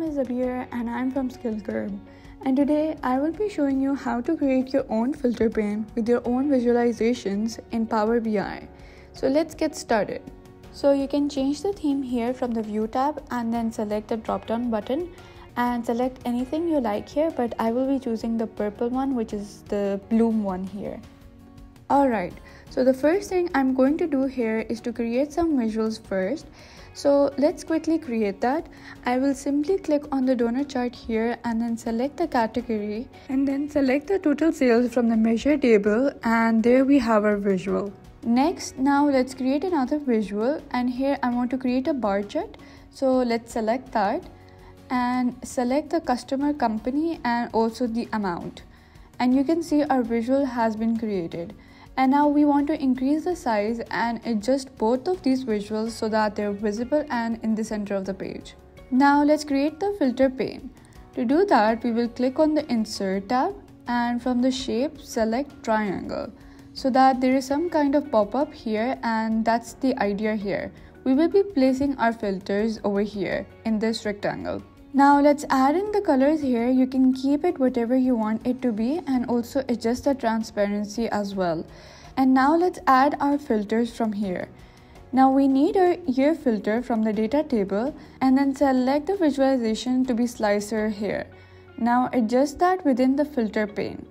name is Abir and I'm from SkillCurb. And today I will be showing you how to create your own filter pane with your own visualizations in Power BI. So let's get started. So you can change the theme here from the view tab and then select the drop down button and select anything you like here but I will be choosing the purple one which is the bloom one here. Alright, so the first thing I'm going to do here is to create some visuals first. So let's quickly create that. I will simply click on the donut chart here and then select the category and then select the total sales from the measure table and there we have our visual. Next, now let's create another visual and here I want to create a bar chart. So let's select that and select the customer company and also the amount. And you can see our visual has been created and now we want to increase the size and adjust both of these visuals so that they're visible and in the center of the page. Now let's create the filter pane. To do that, we will click on the insert tab and from the shape select triangle so that there is some kind of pop-up here and that's the idea here. We will be placing our filters over here in this rectangle. Now let's add in the colors here. You can keep it whatever you want it to be and also adjust the transparency as well. And now let's add our filters from here. Now we need our year filter from the data table and then select the visualization to be slicer here. Now adjust that within the filter pane.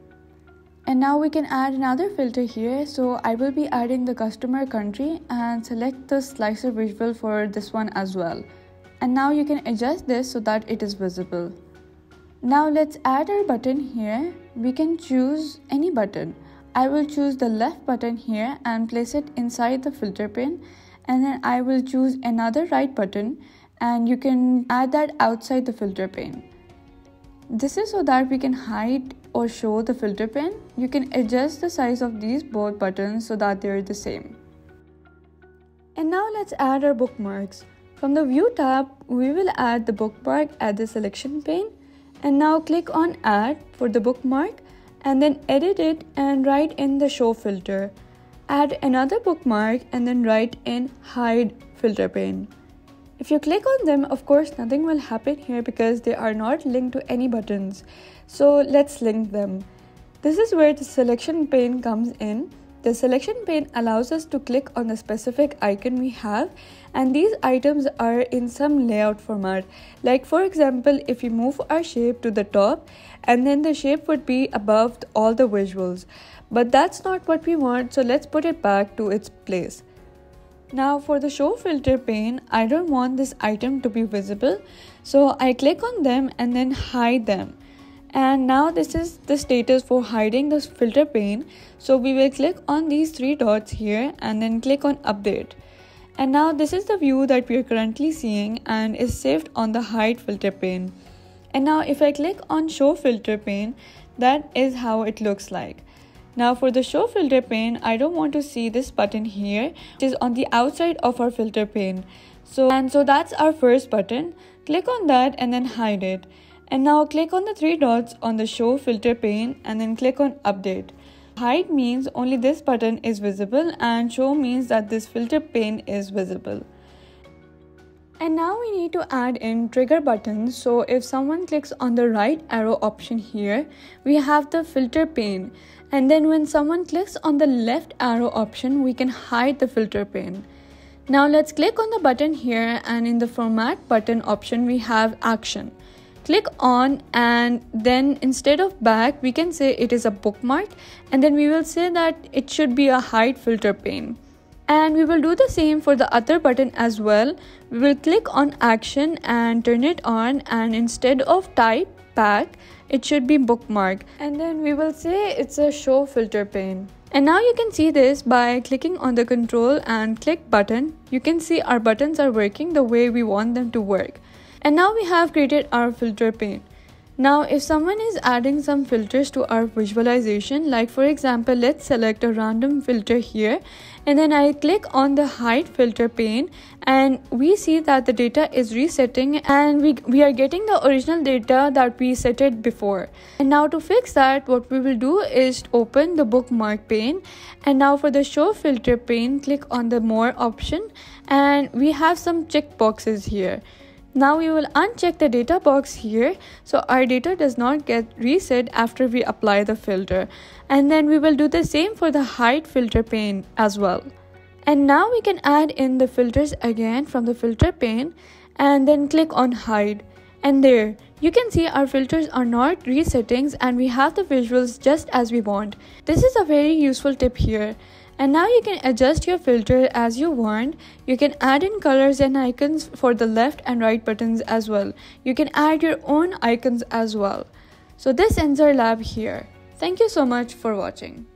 And now we can add another filter here. So I will be adding the customer country and select the slicer visual for this one as well and now you can adjust this so that it is visible. Now let's add our button here. We can choose any button. I will choose the left button here and place it inside the filter pane and then I will choose another right button and you can add that outside the filter pane. This is so that we can hide or show the filter pane. You can adjust the size of these both buttons so that they're the same. And now let's add our bookmarks. From the View tab, we will add the bookmark at the selection pane and now click on Add for the bookmark and then edit it and write in the Show filter. Add another bookmark and then write in Hide filter pane. If you click on them, of course, nothing will happen here because they are not linked to any buttons. So let's link them. This is where the selection pane comes in the selection pane allows us to click on the specific icon we have and these items are in some layout format. Like for example, if we move our shape to the top and then the shape would be above all the visuals. But that's not what we want so let's put it back to its place. Now for the show filter pane, I don't want this item to be visible. So I click on them and then hide them and now this is the status for hiding the filter pane. So we will click on these three dots here and then click on update. And now this is the view that we are currently seeing and is saved on the hide filter pane. And now if i click on show filter pane that is how it looks like. Now for the show filter pane i don't want to see this button here which is on the outside of our filter pane. So and so that's our first button. Click on that and then hide it and now click on the three dots on the show filter pane and then click on update. Hide means only this button is visible and show means that this filter pane is visible. And now we need to add in trigger buttons. So if someone clicks on the right arrow option here, we have the filter pane. And then when someone clicks on the left arrow option, we can hide the filter pane. Now let's click on the button here and in the format button option, we have action click on and then instead of back we can say it is a bookmark and then we will say that it should be a hide filter pane. And we will do the same for the other button as well. We will click on action and turn it on and instead of type back it should be bookmark. And then we will say it's a show filter pane. And now you can see this by clicking on the control and click button. You can see our buttons are working the way we want them to work and now we have created our filter pane. Now if someone is adding some filters to our visualization like for example let's select a random filter here and then I click on the hide filter pane and we see that the data is resetting and we, we are getting the original data that we set it before. And now to fix that what we will do is open the bookmark pane and now for the show filter pane click on the more option and we have some checkboxes here. Now we will uncheck the data box here so our data does not get reset after we apply the filter. And then we will do the same for the hide filter pane as well. And now we can add in the filters again from the filter pane and then click on hide. And there, you can see our filters are not resettings and we have the visuals just as we want. This is a very useful tip here. And now you can adjust your filter as you want. You can add in colors and icons for the left and right buttons as well. You can add your own icons as well. So this ends our lab here. Thank you so much for watching.